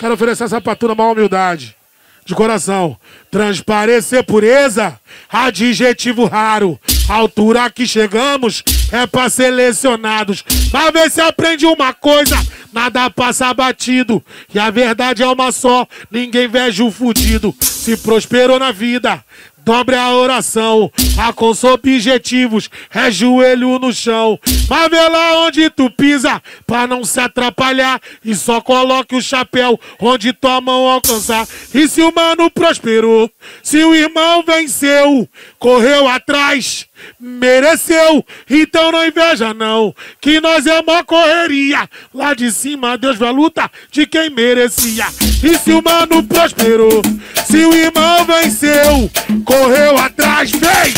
Quero oferecer essa pra tu na maior humildade. De coração. Transparecer pureza, adjetivo raro. A altura que chegamos é pra selecionados. Pra ver se aprende uma coisa, nada passa batido. E a verdade é uma só, ninguém veja o fudido. Se prosperou na vida, Dobre a oração, a com objetivos, é joelho no chão. Mas vê lá onde tu pisa, pra não se atrapalhar. E só coloque o chapéu onde tua mão alcançar. E se o mano prosperou, se o irmão venceu, correu atrás, mereceu. Então não inveja não, que nós é uma correria. Lá de cima Deus vai luta de quem merecia. E se o mano prosperou, se o irmão venceu, correu atrás, fez,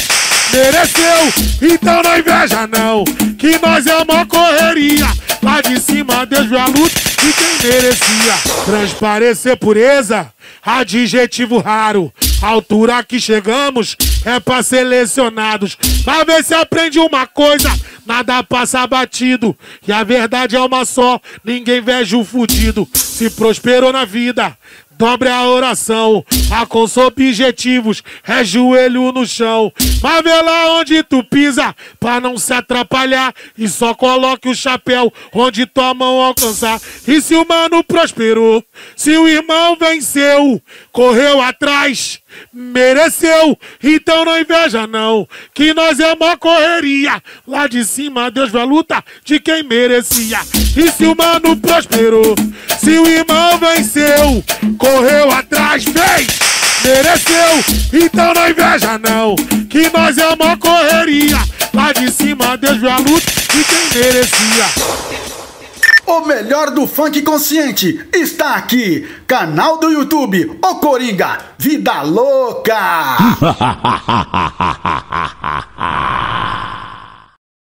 mereceu. Então não inveja não, que nós é uma correria. Lá de cima Deus viu a luta de quem merecia. Transparecer pureza, adjetivo raro. A altura que chegamos é pra selecionados. Pra ver se aprende uma coisa, nada passa batido. E a verdade é uma só, ninguém veja o fudido. Se prosperou na vida, dobre a oração. A com objetivos, é joelho no chão. Mas vê lá onde tu pisa, pra não se atrapalhar. E só coloque o chapéu onde tua mão alcançar. E se o mano prosperou, se o irmão venceu, correu atrás, mereceu. Então não inveja não, que nós é uma correria. Lá de cima Deus vai lutar de quem merecia. E se o mano prosperou, se o irmão venceu, correu atrás, fez, mereceu. Então não inveja não, que nós é uma correria. Lá de cima Deus viu a luta de quem merecia. O melhor do funk consciente está aqui. Canal do YouTube, O Coringa, Vida Louca.